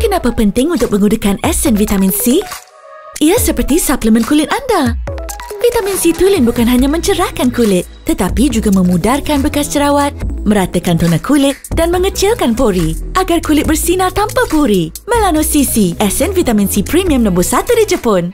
Kenapa penting untuk menggunakan esen vitamin C? Ia seperti suplemen kulit anda. Vitamin C tulen bukan hanya mencerahkan kulit, tetapi juga memudarkan bekas jerawat, meratakan tona kulit dan mengecilkan pori agar kulit bersinar tanpa pori. Melano CC, esen vitamin C premium nombor 1 di Jepun.